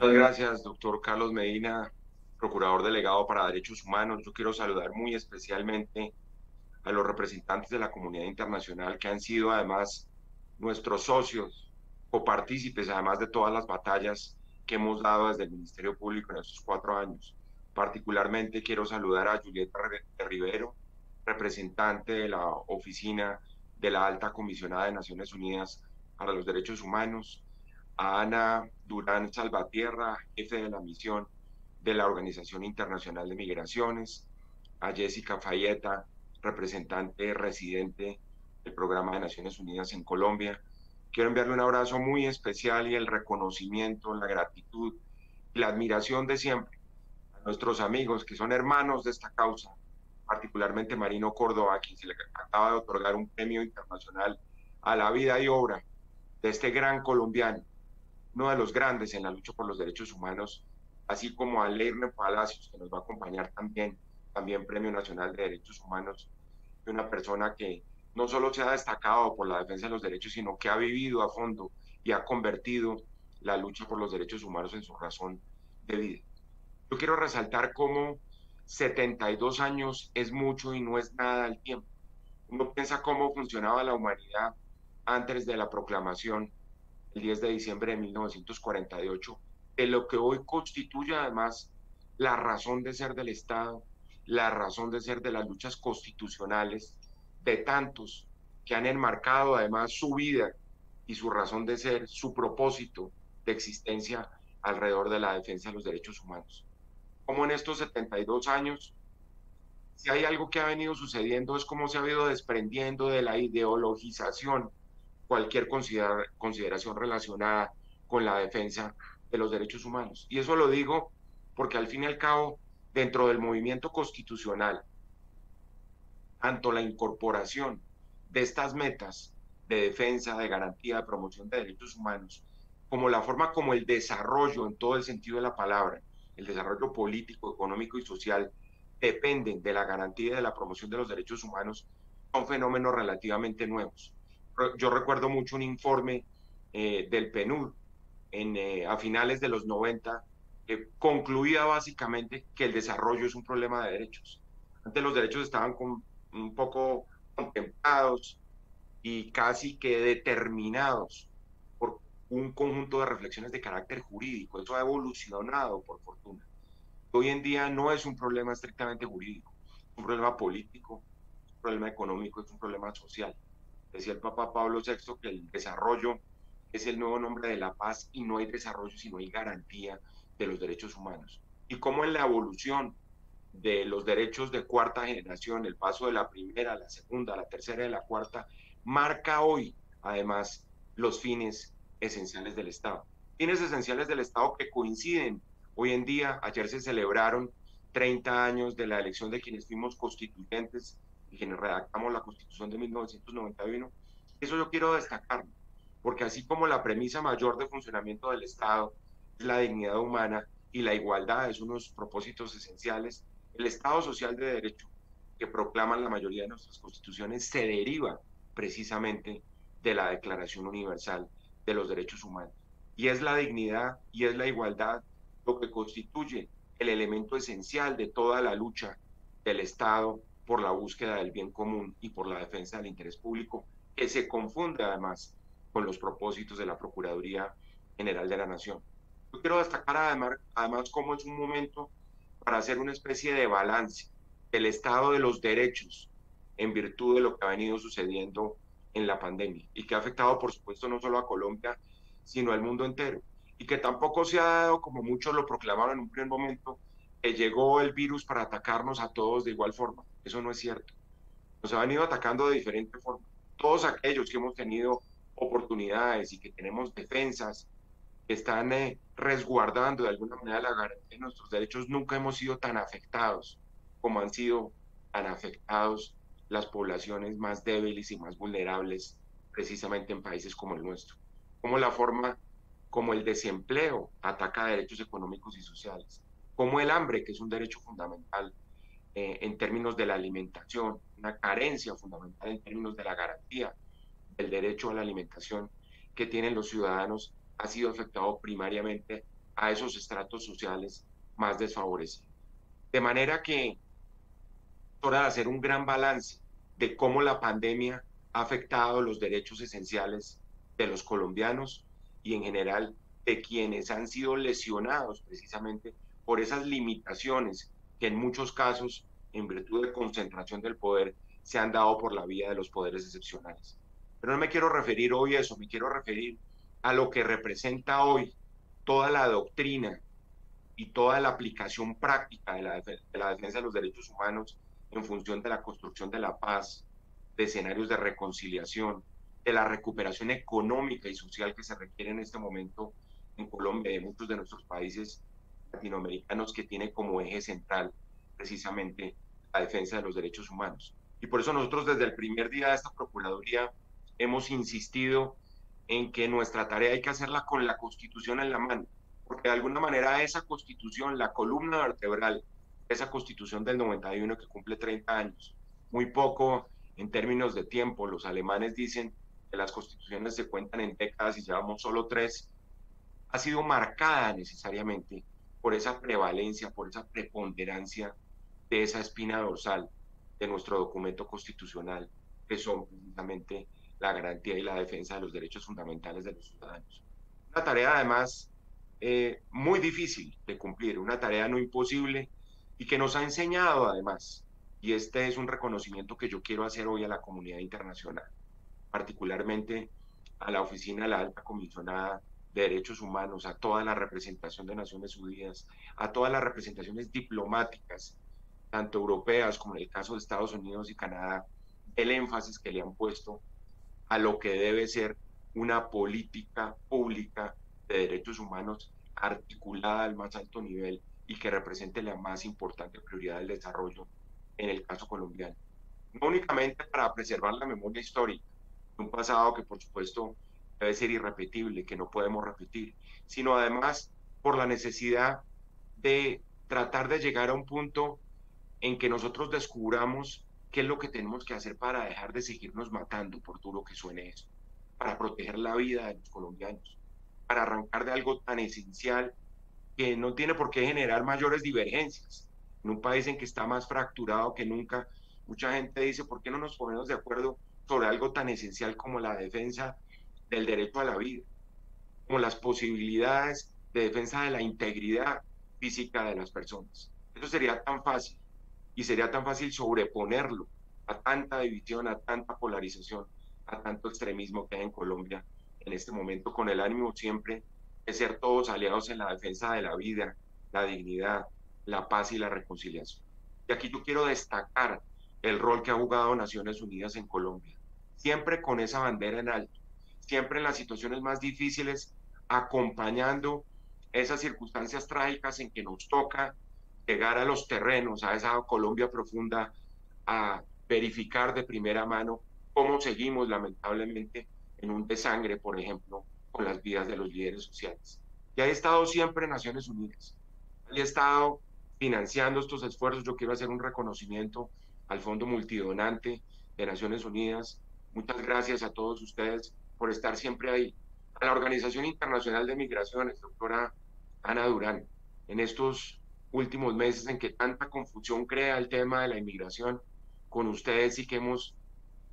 Muchas gracias, doctor Carlos Medina, procurador delegado para derechos humanos. Yo quiero saludar muy especialmente a los representantes de la comunidad internacional que han sido además nuestros socios, copartícipes, además de todas las batallas que hemos dado desde el Ministerio Público en estos cuatro años. Particularmente quiero saludar a Julieta Rivero, representante de la Oficina de la Alta Comisionada de Naciones Unidas para los Derechos Humanos, a Ana Durán Salvatierra, jefe de la misión de la Organización Internacional de Migraciones, a Jessica Fayeta, representante residente del Programa de Naciones Unidas en Colombia. Quiero enviarle un abrazo muy especial y el reconocimiento, la gratitud y la admiración de siempre a nuestros amigos que son hermanos de esta causa, particularmente Marino Córdoba, quien se le acaba de otorgar un premio internacional a la vida y obra de este gran colombiano, uno de los grandes en la lucha por los derechos humanos, así como a Leirne Palacios, que nos va a acompañar también, también Premio Nacional de Derechos Humanos, de una persona que no solo se ha destacado por la defensa de los derechos, sino que ha vivido a fondo y ha convertido la lucha por los derechos humanos en su razón de vida. Yo quiero resaltar cómo 72 años es mucho y no es nada al tiempo. Uno piensa cómo funcionaba la humanidad antes de la proclamación, el 10 de diciembre de 1948, de lo que hoy constituye además la razón de ser del Estado, la razón de ser de las luchas constitucionales de tantos que han enmarcado además su vida y su razón de ser, su propósito de existencia alrededor de la defensa de los derechos humanos. Como en estos 72 años, si hay algo que ha venido sucediendo es cómo se ha ido desprendiendo de la ideologización cualquier consideración relacionada con la defensa de los derechos humanos. Y eso lo digo porque al fin y al cabo, dentro del movimiento constitucional, tanto la incorporación de estas metas de defensa, de garantía, de promoción de derechos humanos, como la forma como el desarrollo en todo el sentido de la palabra, el desarrollo político, económico y social, dependen de la garantía y de la promoción de los derechos humanos, son fenómenos relativamente nuevos yo recuerdo mucho un informe eh, del PNUD en, eh, a finales de los 90 que concluía básicamente que el desarrollo es un problema de derechos. Antes los derechos estaban un poco contemplados y casi que determinados por un conjunto de reflexiones de carácter jurídico. Eso ha evolucionado, por fortuna. Hoy en día no es un problema estrictamente jurídico, es un problema político, es un problema económico, es un problema social. Decía el Papa Pablo VI que el desarrollo es el nuevo nombre de la paz y no hay desarrollo si no hay garantía de los derechos humanos. Y cómo en la evolución de los derechos de cuarta generación, el paso de la primera la segunda, la tercera y la cuarta, marca hoy además los fines esenciales del Estado. Fines esenciales del Estado que coinciden hoy en día, ayer se celebraron 30 años de la elección de quienes fuimos constituyentes y quienes redactamos la Constitución de 1991. Eso yo quiero destacar, porque así como la premisa mayor de funcionamiento del Estado es la dignidad humana y la igualdad es unos propósitos esenciales, el Estado social de derecho que proclaman la mayoría de nuestras constituciones se deriva precisamente de la Declaración Universal de los Derechos Humanos. Y es la dignidad y es la igualdad lo que constituye el elemento esencial de toda la lucha del Estado por la búsqueda del bien común y por la defensa del interés público, que se confunde además con los propósitos de la Procuraduría General de la Nación. Yo quiero destacar además, además cómo es un momento para hacer una especie de balance del estado de los derechos en virtud de lo que ha venido sucediendo en la pandemia y que ha afectado, por supuesto, no solo a Colombia, sino al mundo entero. Y que tampoco se ha dado, como muchos lo proclamaron en un primer momento, que llegó el virus para atacarnos a todos de igual forma. Eso no es cierto. Nos han ido atacando de diferente forma. Todos aquellos que hemos tenido oportunidades y que tenemos defensas que están eh, resguardando de alguna manera la garantía de nuestros derechos, nunca hemos sido tan afectados como han sido tan afectados las poblaciones más débiles y más vulnerables precisamente en países como el nuestro. Como la forma como el desempleo ataca derechos económicos y sociales, como el hambre, que es un derecho fundamental eh, en términos de la alimentación, una carencia fundamental en términos de la garantía del derecho a la alimentación que tienen los ciudadanos, ha sido afectado primariamente a esos estratos sociales más desfavorecidos. De manera que es hora de hacer un gran balance de cómo la pandemia ha afectado los derechos esenciales de los colombianos y en general de quienes han sido lesionados precisamente por esas limitaciones que en muchos casos, en virtud de concentración del poder, se han dado por la vía de los poderes excepcionales. Pero no me quiero referir hoy a eso, me quiero referir a lo que representa hoy toda la doctrina y toda la aplicación práctica de la, de la defensa de los derechos humanos en función de la construcción de la paz, de escenarios de reconciliación, de la recuperación económica y social que se requiere en este momento en Colombia y en muchos de nuestros países latinoamericanos que tiene como eje central precisamente la defensa de los derechos humanos. Y por eso nosotros desde el primer día de esta Procuraduría hemos insistido en que nuestra tarea hay que hacerla con la Constitución en la mano, porque de alguna manera esa Constitución, la columna vertebral, esa Constitución del 91 que cumple 30 años, muy poco en términos de tiempo, los alemanes dicen que las constituciones se cuentan en décadas y llevamos solo tres, ha sido marcada necesariamente por esa prevalencia, por esa preponderancia de esa espina dorsal de nuestro documento constitucional, que son precisamente la garantía y la defensa de los derechos fundamentales de los ciudadanos. Una tarea además eh, muy difícil de cumplir, una tarea no imposible y que nos ha enseñado además, y este es un reconocimiento que yo quiero hacer hoy a la comunidad internacional, particularmente a la oficina de la alta comisionada de derechos humanos, a toda la representación de Naciones Unidas, a todas las representaciones diplomáticas, tanto europeas como en el caso de Estados Unidos y Canadá, el énfasis que le han puesto a lo que debe ser una política pública de derechos humanos articulada al más alto nivel y que represente la más importante prioridad del desarrollo en el caso colombiano. No únicamente para preservar la memoria histórica de un pasado que por supuesto debe ser irrepetible, que no podemos repetir, sino además por la necesidad de tratar de llegar a un punto en que nosotros descubramos qué es lo que tenemos que hacer para dejar de seguirnos matando, por duro que suene eso, para proteger la vida de los colombianos, para arrancar de algo tan esencial que no tiene por qué generar mayores divergencias. En un país en que está más fracturado que nunca, mucha gente dice, ¿por qué no nos ponemos de acuerdo sobre algo tan esencial como la defensa del derecho a la vida, como las posibilidades de defensa de la integridad física de las personas? Eso sería tan fácil y sería tan fácil sobreponerlo a tanta división, a tanta polarización, a tanto extremismo que hay en Colombia en este momento, con el ánimo siempre de ser todos aliados en la defensa de la vida, la dignidad, la paz y la reconciliación. Y aquí yo quiero destacar el rol que ha jugado Naciones Unidas en Colombia, siempre con esa bandera en alto, siempre en las situaciones más difíciles, acompañando esas circunstancias trágicas en que nos toca llegar a los terrenos, a esa Colombia profunda, a verificar de primera mano cómo seguimos lamentablemente en un desangre, por ejemplo, con las vidas de los líderes sociales. Y ha estado siempre Naciones Unidas, ha estado financiando estos esfuerzos. Yo quiero hacer un reconocimiento al Fondo Multidonante de Naciones Unidas. Muchas gracias a todos ustedes por estar siempre ahí. A la Organización Internacional de Migraciones, doctora Ana Durán, en estos últimos meses en que tanta confusión crea el tema de la inmigración, con ustedes sí que hemos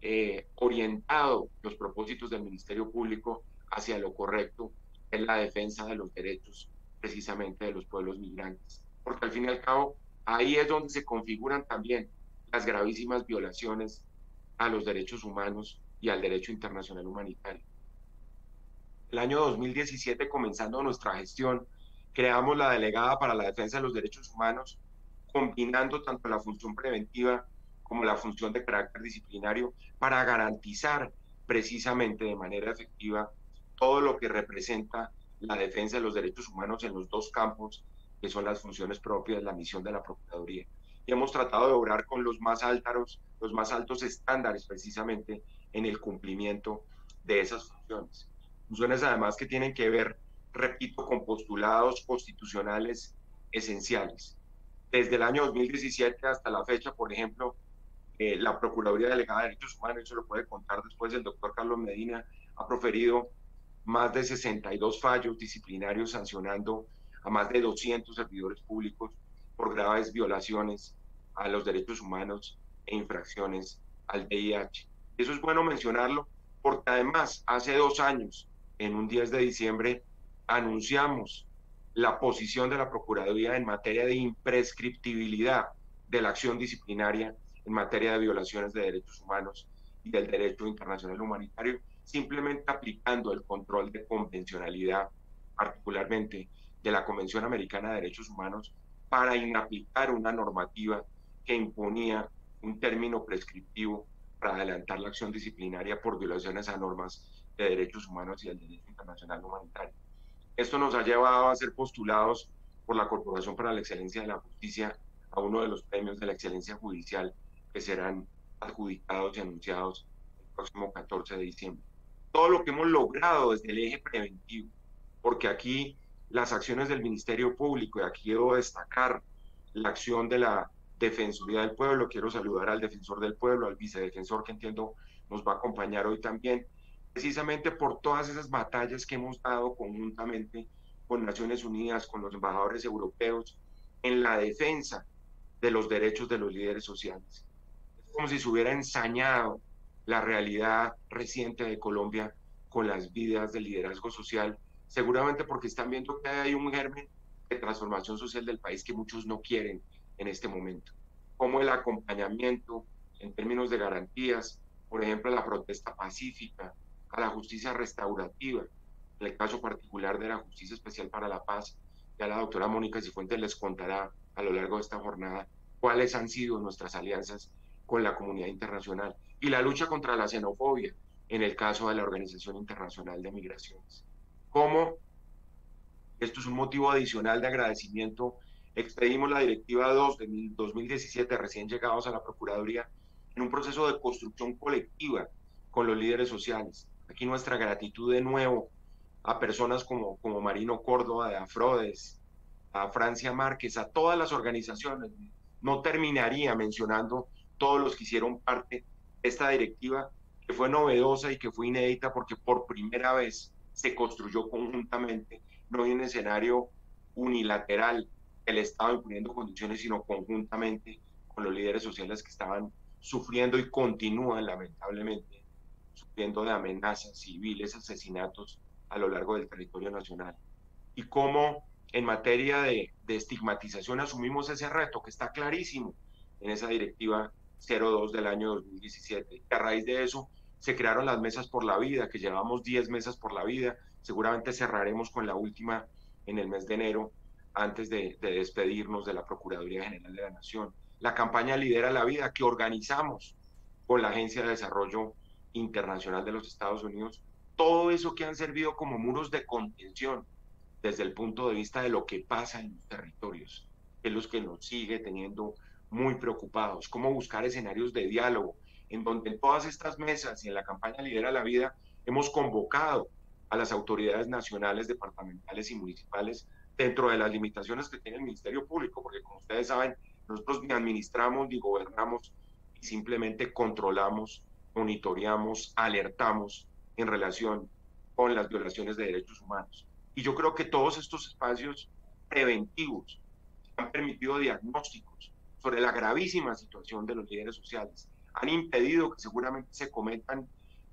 eh, orientado los propósitos del Ministerio Público hacia lo correcto, en la defensa de los derechos precisamente de los pueblos migrantes. Porque al fin y al cabo, ahí es donde se configuran también las gravísimas violaciones a los derechos humanos y al derecho internacional humanitario. El año 2017, comenzando nuestra gestión, creamos la delegada para la defensa de los derechos humanos, combinando tanto la función preventiva como la función de carácter disciplinario para garantizar precisamente de manera efectiva todo lo que representa la defensa de los derechos humanos en los dos campos que son las funciones propias la misión de la Procuraduría. Y hemos tratado de obrar con los más altos, los más altos estándares precisamente en el cumplimiento de esas funciones. Funciones además que tienen que ver repito, con postulados constitucionales esenciales. Desde el año 2017 hasta la fecha, por ejemplo, eh, la Procuraduría Delegada de Derechos Humanos, eso lo puede contar después el doctor Carlos Medina, ha proferido más de 62 fallos disciplinarios sancionando a más de 200 servidores públicos por graves violaciones a los derechos humanos e infracciones al VIH. Eso es bueno mencionarlo porque además hace dos años, en un 10 de diciembre, anunciamos la posición de la Procuraduría en materia de imprescriptibilidad de la acción disciplinaria en materia de violaciones de derechos humanos y del derecho internacional humanitario, simplemente aplicando el control de convencionalidad, particularmente de la Convención Americana de Derechos Humanos, para inaplicar una normativa que imponía un término prescriptivo para adelantar la acción disciplinaria por violaciones a normas de derechos humanos y del derecho internacional humanitario. Esto nos ha llevado a ser postulados por la Corporación para la Excelencia de la Justicia a uno de los premios de la excelencia judicial que serán adjudicados y anunciados el próximo 14 de diciembre. Todo lo que hemos logrado desde el eje preventivo, porque aquí las acciones del Ministerio Público, y aquí debo destacar la acción de la Defensoría del Pueblo, quiero saludar al Defensor del Pueblo, al Vicedefensor que entiendo nos va a acompañar hoy también, precisamente por todas esas batallas que hemos dado conjuntamente con Naciones Unidas, con los embajadores europeos, en la defensa de los derechos de los líderes sociales. Es como si se hubiera ensañado la realidad reciente de Colombia con las vidas del liderazgo social, seguramente porque están viendo que hay un germen de transformación social del país que muchos no quieren en este momento. Como el acompañamiento en términos de garantías, por ejemplo, la protesta pacífica, a la justicia restaurativa, en el caso particular de la Justicia Especial para la Paz, ya la doctora Mónica Cifuentes les contará a lo largo de esta jornada cuáles han sido nuestras alianzas con la comunidad internacional y la lucha contra la xenofobia en el caso de la Organización Internacional de Migraciones. ¿Cómo? Esto es un motivo adicional de agradecimiento. Expedimos la Directiva 2 de 2017, recién llegados a la Procuraduría, en un proceso de construcción colectiva con los líderes sociales. Aquí nuestra gratitud de nuevo a personas como, como Marino Córdoba de Afrodes, a Francia Márquez, a todas las organizaciones. No terminaría mencionando todos los que hicieron parte de esta directiva, que fue novedosa y que fue inédita porque por primera vez se construyó conjuntamente, no en un escenario unilateral, el Estado imponiendo condiciones, sino conjuntamente con los líderes sociales que estaban sufriendo y continúan lamentablemente sufriendo de amenazas civiles, asesinatos a lo largo del territorio nacional. Y cómo en materia de, estigmatización asumimos ese reto que está clarísimo en esa directiva 02 del año 2017. a raíz de eso se crearon las mesas por la vida, que llevamos 10 mesas por la vida. Seguramente cerraremos con la última en el mes de enero, antes de, de despedirnos de la Procuraduría General de la Nación. La campaña Lidera la Vida, que organizamos con la Agencia de Desarrollo Internacional de los Estados Unidos. Todo eso que han servido como muros de contención desde el punto de vista de lo que pasa en los territorios, es lo que nos sigue teniendo muy preocupados, cómo buscar escenarios de diálogo, en donde en todas estas mesas y en la campaña Lidera la Vida hemos convocado a las autoridades nacionales, departamentales y municipales dentro de las limitaciones que tiene el Ministerio Público, porque como ustedes saben, nosotros ni administramos ni gobernamos y simplemente controlamos, monitoreamos, alertamos en relación con las violaciones de derechos humanos. Y yo creo que todos estos espacios preventivos han permitido diagnósticos sobre la gravísima situación de los líderes sociales, han impedido que seguramente se cometan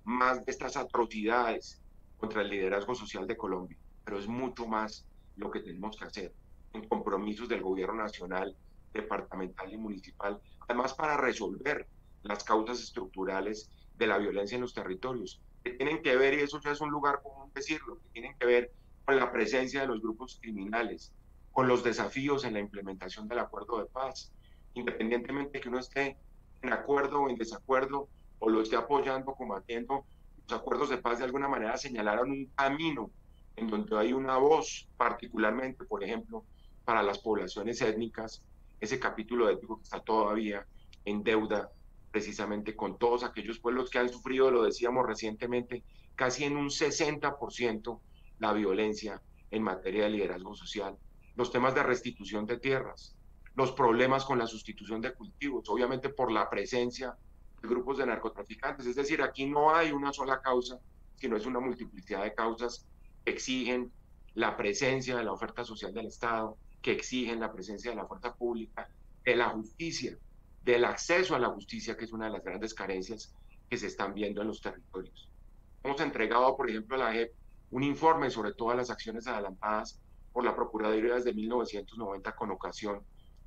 más de estas atrocidades contra el liderazgo social de Colombia, pero es mucho más lo que tenemos que hacer en compromisos del gobierno nacional, departamental y municipal, además para resolver las causas estructurales de la violencia en los territorios, que tienen que ver, y eso ya es un lugar común decirlo, que tienen que ver con la presencia de los grupos criminales, con los desafíos en la implementación del acuerdo de paz, independientemente de que uno esté en acuerdo o en desacuerdo o lo esté apoyando, combatiendo, los acuerdos de paz de alguna manera señalaron un camino en donde hay una voz, particularmente, por ejemplo, para las poblaciones étnicas, ese capítulo étnico que está todavía en deuda precisamente con todos aquellos pueblos que han sufrido, lo decíamos recientemente, casi en un 60% la violencia en materia de liderazgo social, los temas de restitución de tierras, los problemas con la sustitución de cultivos, obviamente por la presencia de grupos de narcotraficantes. Es decir, aquí no hay una sola causa, sino es una multiplicidad de causas exigen la presencia de la oferta social del Estado, que exigen la presencia de la fuerza pública, de la justicia, del acceso a la justicia, que es una de las grandes carencias que se están viendo en los territorios. Hemos entregado, por ejemplo, a la JEP un informe sobre todas las acciones adelantadas por la Procuraduría desde 1990 con ocasión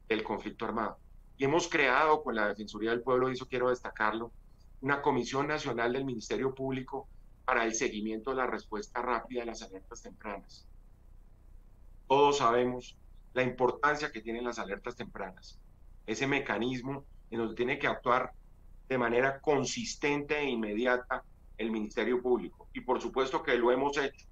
del conflicto armado. Y hemos creado con la Defensoría del Pueblo, y eso quiero destacarlo, una Comisión Nacional del Ministerio Público para el seguimiento de la respuesta rápida a las alertas tempranas. Todos sabemos la importancia que tienen las alertas tempranas, ese mecanismo en donde tiene que actuar de manera consistente e inmediata el Ministerio Público. Y por supuesto que lo hemos hecho.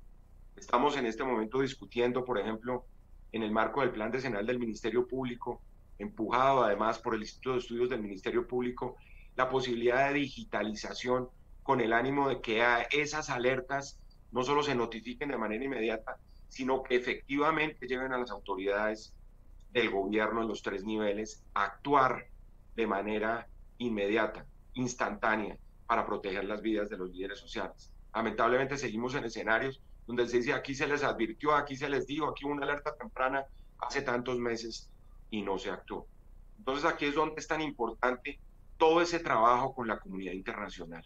Estamos en este momento discutiendo, por ejemplo, en el marco del Plan Decenal del Ministerio Público, empujado además por el Instituto de Estudios del Ministerio Público, la posibilidad de digitalización con el ánimo de que esas alertas no solo se notifiquen de manera inmediata, sino que efectivamente lleven a las autoridades del gobierno en los tres niveles a actuar de manera inmediata, instantánea, para proteger las vidas de los líderes sociales. Lamentablemente seguimos en escenarios donde se dice aquí se les advirtió, aquí se les dijo, aquí una alerta temprana hace tantos meses y no se actuó. Entonces aquí es donde es tan importante todo ese trabajo con la comunidad internacional.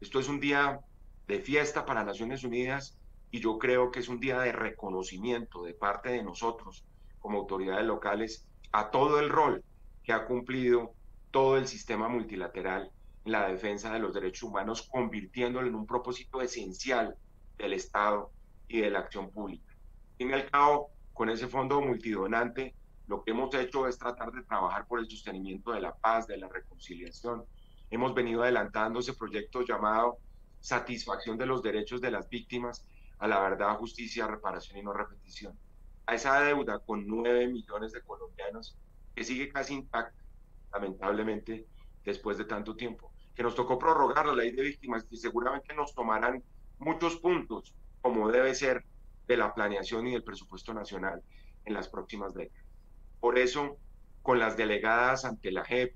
Esto es un día de fiesta para Naciones Unidas y yo creo que es un día de reconocimiento de parte de nosotros como autoridades locales a todo el rol que ha cumplido todo el sistema multilateral en la defensa de los derechos humanos, convirtiéndolo en un propósito esencial del Estado y de la acción pública. En el cabo, con ese fondo multidonante, lo que hemos hecho es tratar de trabajar por el sostenimiento de la paz, de la reconciliación. Hemos venido adelantando ese proyecto llamado Satisfacción de los Derechos de las Víctimas a la Verdad, Justicia, Reparación y No Repetición. A esa deuda con nueve millones de colombianos que sigue casi intacta, lamentablemente, después de tanto tiempo. Que nos tocó prorrogar la ley de víctimas y seguramente nos tomarán muchos puntos, como debe ser, de la planeación y del presupuesto nacional en las próximas décadas. Por eso, con las delegadas ante la JEP,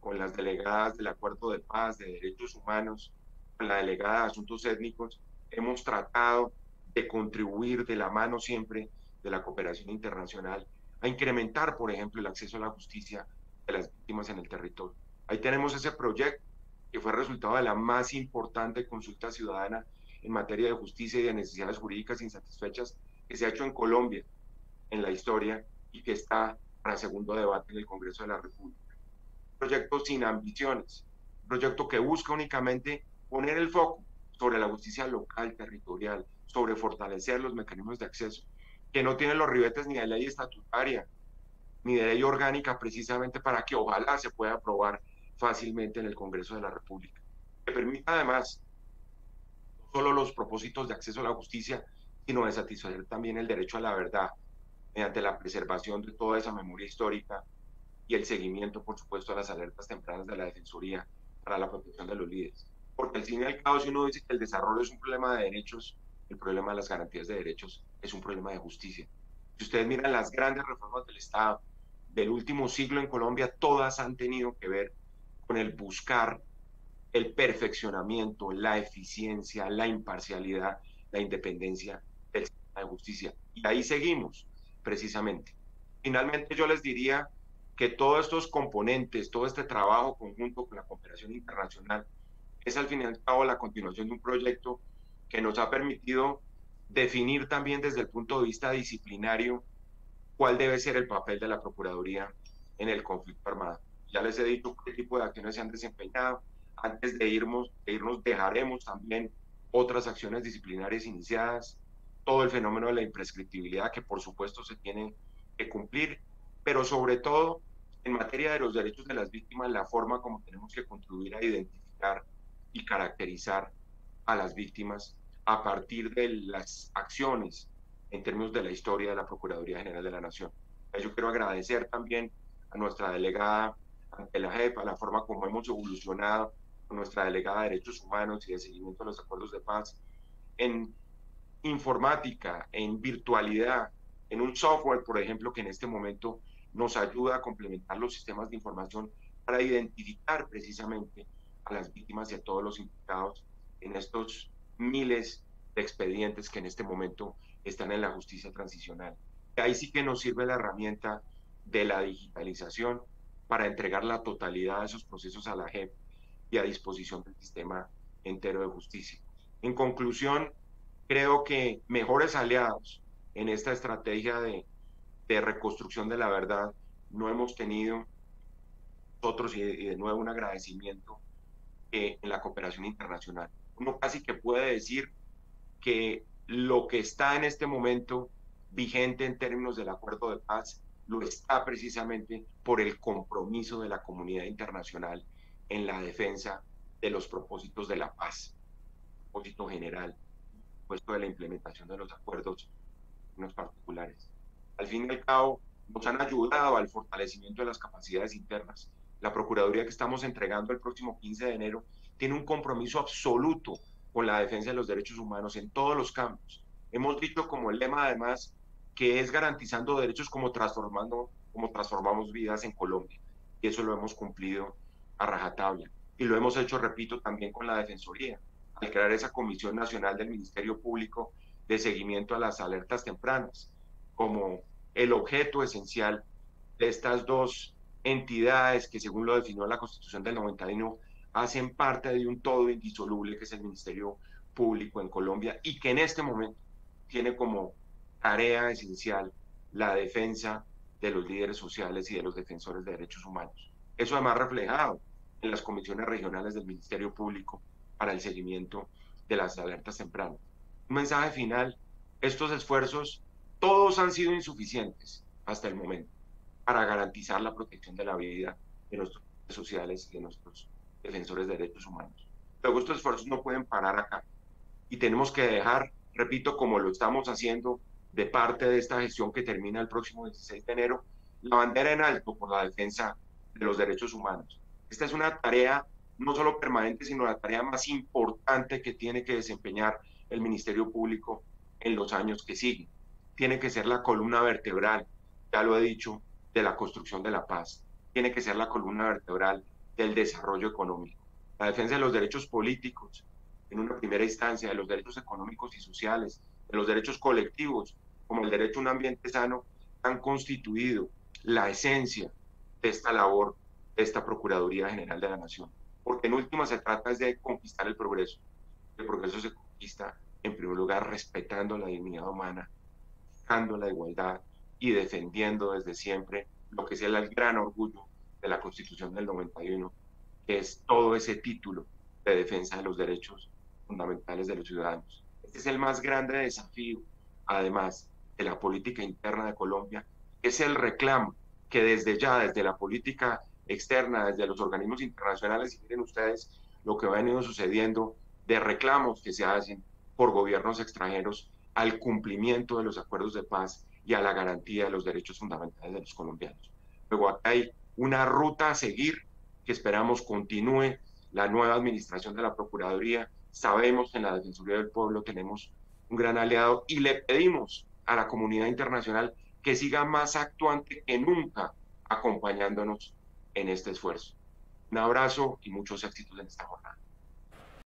con las delegadas del Acuerdo de Paz, de Derechos Humanos, con la delegada de Asuntos Étnicos, hemos tratado de contribuir de la mano siempre de la cooperación internacional a incrementar, por ejemplo, el acceso a la justicia de las víctimas en el territorio. Ahí tenemos ese proyecto que fue resultado de la más importante consulta ciudadana en materia de justicia y de necesidades jurídicas insatisfechas que se ha hecho en Colombia en la historia y que está para segundo debate en el Congreso de la República. Proyecto sin ambiciones, proyecto que busca únicamente poner el foco sobre la justicia local, territorial, sobre fortalecer los mecanismos de acceso, que no tienen los ribetes ni de ley estatutaria, ni de ley orgánica, precisamente para que ojalá se pueda aprobar fácilmente en el Congreso de la República. Que permita además no solo los propósitos de acceso a la justicia, sino de satisfacer también el derecho a la verdad, mediante la preservación de toda esa memoria histórica y el seguimiento, por supuesto, a las alertas tempranas de la Defensoría para la protección de los líderes. Porque al fin y al cabo, si uno dice que el desarrollo es un problema de derechos, el problema de las garantías de derechos es un problema de justicia. Si ustedes miran las grandes reformas del Estado del último siglo en Colombia, todas han tenido que ver con el buscar el perfeccionamiento, la eficiencia, la imparcialidad, la independencia del sistema de justicia. Y ahí seguimos precisamente. Finalmente yo les diría que todos estos componentes, todo este trabajo conjunto con la cooperación internacional, es al fin y al cabo la continuación de un proyecto que nos ha permitido definir también desde el punto de vista disciplinario cuál debe ser el papel de la Procuraduría en el conflicto armado. Ya les he dicho qué tipo de acciones se han desempeñado. Antes de irnos, de irnos dejaremos también otras acciones disciplinarias iniciadas, todo el fenómeno de la imprescriptibilidad que por supuesto se tiene que cumplir, pero sobre todo en materia de los derechos de las víctimas, la forma como tenemos que contribuir a identificar y caracterizar a las víctimas a partir de las acciones en términos de la historia de la Procuraduría General de la Nación. Yo quiero agradecer también a nuestra delegada ante la JEP, a la forma como hemos evolucionado con nuestra delegada de Derechos Humanos y de seguimiento de los acuerdos de paz en informática, en virtualidad, en un software, por ejemplo, que en este momento nos ayuda a complementar los sistemas de información para identificar precisamente a las víctimas y a todos los implicados en estos miles de expedientes que en este momento están en la justicia transicional. Ahí sí que nos sirve la herramienta de la digitalización para entregar la totalidad de esos procesos a la JEP y a disposición del sistema entero de justicia. En conclusión, creo que mejores aliados en esta estrategia de, de reconstrucción de la verdad no hemos tenido nosotros y de, nuevo un agradecimiento eh, en la cooperación internacional. Uno casi que puede decir que lo que está en este momento vigente en términos del acuerdo de paz lo está precisamente por el compromiso de la comunidad internacional en la defensa de los propósitos de la paz, propósito general, puesto de la implementación de los acuerdos unos particulares. Al fin y al cabo, nos han ayudado al fortalecimiento de las capacidades internas. La Procuraduría que estamos entregando el próximo 15 de enero tiene un compromiso absoluto con la defensa de los derechos humanos en todos los campos. Hemos dicho como el lema además que es garantizando derechos como transformando como transformamos vidas en Colombia. Y eso lo hemos cumplido a rajatabla. Y lo hemos hecho, repito, también con la Defensoría, al crear esa Comisión Nacional del Ministerio Público de seguimiento a las alertas tempranas, como el objeto esencial de estas dos entidades que, según lo definió la Constitución del 91, hacen parte de un todo indisoluble que es el Ministerio Público en Colombia y que en este momento tiene como tarea esencial la defensa de los líderes sociales y de los defensores de derechos humanos. Eso además reflejado en las comisiones regionales del Ministerio Público para el seguimiento de las alertas tempranas. Un mensaje final, estos esfuerzos todos han sido insuficientes hasta el momento para garantizar la protección de la vida de nuestros sociales y de nuestros defensores de derechos humanos. Pero estos esfuerzos no pueden parar acá y tenemos que dejar, repito, como lo estamos haciendo de parte de esta gestión que termina el próximo 16 de enero, la bandera en alto por la defensa de los derechos humanos. Esta es una tarea no solo permanente, sino la tarea más importante que tiene que desempeñar el Ministerio Público en los años que siguen. Tiene que ser la columna vertebral, ya lo he dicho, de la construcción de la paz. Tiene que ser la columna vertebral del desarrollo económico. La defensa de los derechos políticos, en una primera instancia, de los derechos económicos y sociales, de los derechos colectivos, como el derecho a un ambiente sano, han constituido la esencia de esta labor de esta Procuraduría General de la Nación. Porque en última se trata de conquistar el progreso. El progreso se conquista, en primer lugar, respetando la dignidad humana, buscando la igualdad y defendiendo desde siempre lo que es el gran orgullo de la Constitución del 91, que es todo ese título de defensa de los derechos fundamentales de los ciudadanos. Este es el más grande desafío, además de la política interna de Colombia, es el reclamo que desde ya, desde la política externa, desde los organismos internacionales, y miren ustedes lo que ha venido sucediendo de reclamos que se hacen por gobiernos extranjeros al cumplimiento de los acuerdos de paz y a la garantía de los derechos fundamentales de los colombianos. Luego hay una ruta a seguir que esperamos continúe la nueva administración de la Procuraduría Sabemos que en la Defensoría del Pueblo tenemos un gran aliado y le pedimos a la comunidad internacional que siga más actuante que nunca acompañándonos en este esfuerzo. Un abrazo y muchos éxitos en esta jornada.